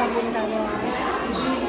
大部分大家